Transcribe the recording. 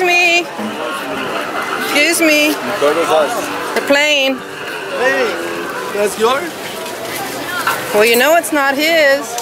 Excuse me. Excuse me. The plane. Hey, that's yours? Well, you know it's not his.